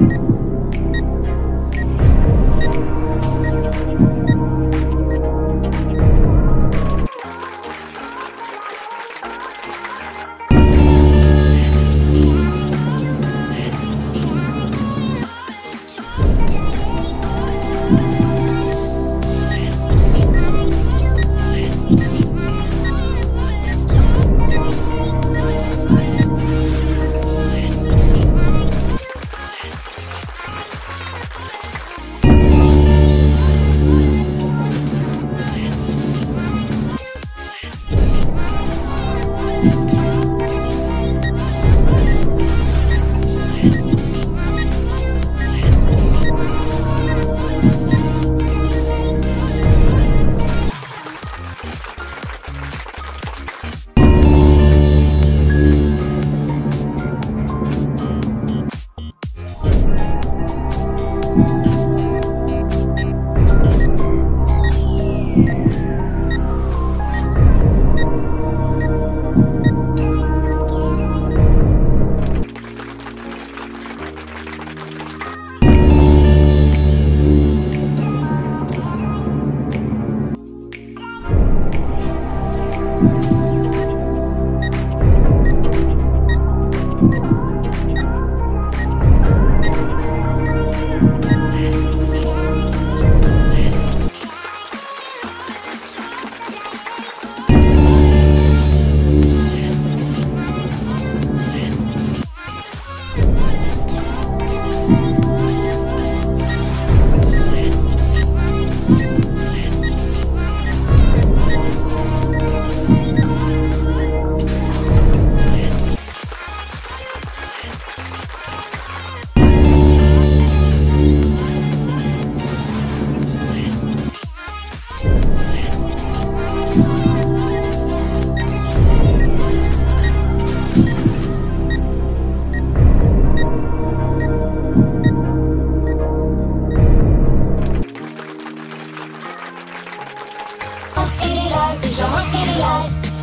you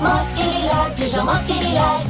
Maszkiniler, pijamaszkiniler,